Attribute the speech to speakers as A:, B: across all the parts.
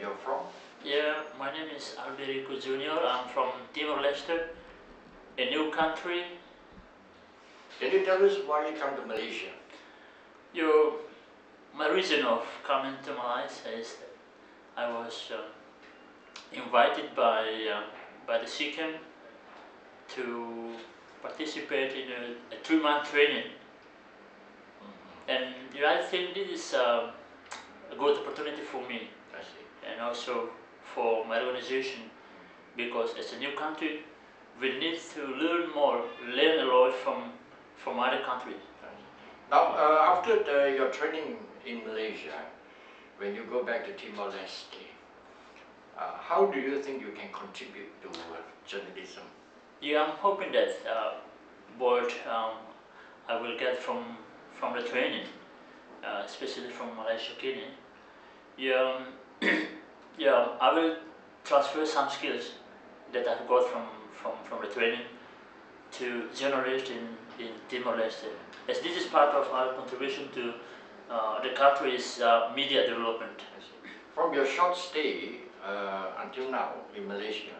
A: you're from?
B: Yeah, my name is Alberico Junior. I'm from Timor-Leste, a new country.
A: Can you tell us why you come to Malaysia?
B: You, my reason of coming to Malaysia is that I was uh, invited by uh, by the SEACAM to participate in a, a three-month training, and yeah, I think this is uh, a good opportunity for me
A: I see.
B: And also for my organization because as a new country we need to learn more, learn a lot from from other countries.
A: Now, uh, after the, your training in Malaysia, when you go back to Timor-Leste, uh, how do you think you can contribute to uh, journalism?
B: Yeah, I'm hoping that uh, what um, I will get from from the training, uh, especially from Malaysiakini, yeah, um, yeah, I will transfer some skills that I've got from, from, from the training to journalists in, in Timor-Leste. As this is part of our contribution to uh, the country's uh, media development.
A: From your short stay uh, until now in Malaysia,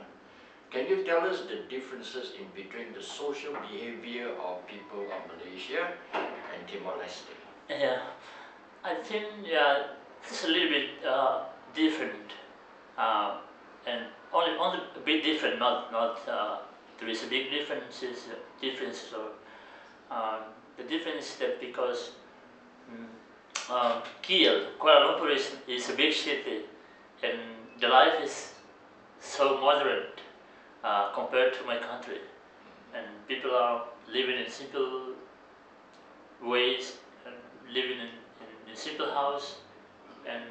A: can you tell us the differences in between the social behavior of people of Malaysia and Timor-Leste?
B: Yeah, I think yeah, it's a little bit uh, different, bit different. Not not uh, there is a big differences difference. So um, the difference is that because mm, um, KL, Kuala Lumpur is, is a big city, and the life is so moderate uh, compared to my country, and people are living in simple ways and living in, in a simple house and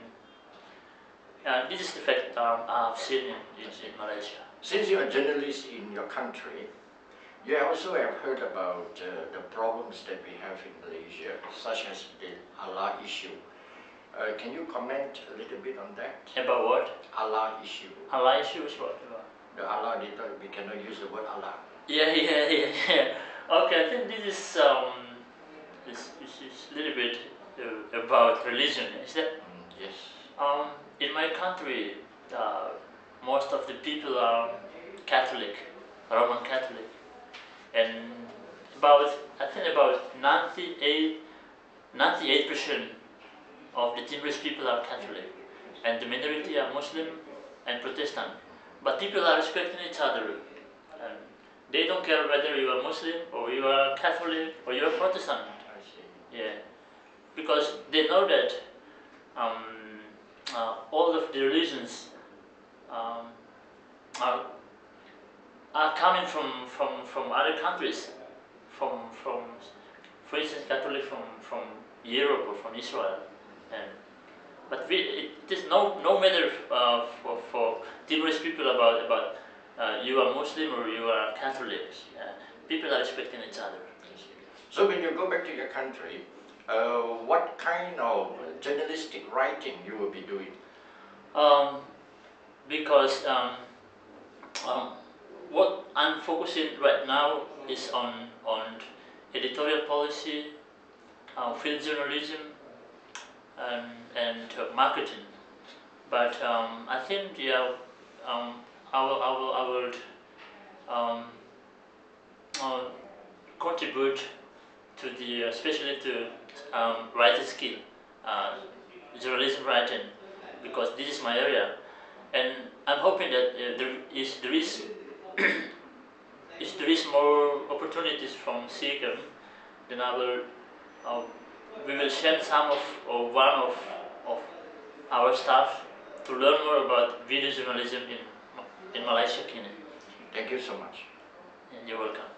B: uh, this is the fact um, I've seen in, in, in Malaysia.
A: Since you're a journalist in your country, you also have heard about uh, the problems that we have in Malaysia, such as the Allah issue. Uh, can you comment a little bit on that?
B: About what?
A: Allah issue.
B: Allah issues what?
A: The Allah, we cannot use the word Allah.
B: Yeah, yeah, yeah, yeah. Okay, I think this is um, this, this is a little bit uh, about religion. Is that
A: Mm, yes.
B: um, my country, uh, most of the people are Catholic, Roman Catholic, and about I think about 98 percent of the Timorese people are Catholic, and the minority are Muslim and Protestant. But people are respecting each other, and they don't care whether you are Muslim or you are Catholic or you are Protestant. Yeah, because they know that um, uh, all of the religions um, are, are coming from, from, from other countries, from, from for instance, Catholic from, from Europe or from Israel. And, but we, it is no, no matter uh, for, for Timorese people about, about uh, you are Muslim or you are Catholic. People are respecting each other.
A: So when you go back to your country, uh, what kind of journalistic writing you will be doing?
B: Um, because um, um, what I'm focusing right now is on on editorial policy, uh, field journalism, and, and uh, marketing. But um, I think yeah, um, I will I will I will um, uh, contribute to the especially to um, writing skill, uh, journalism writing because this is my area, and I'm hoping that uh, there is there is if there is more opportunities from SEACAM, then I will uh, we will send some of or one of of our staff to learn more about video journalism in in Malaysiakini.
A: Thank you so much.
B: And you're welcome.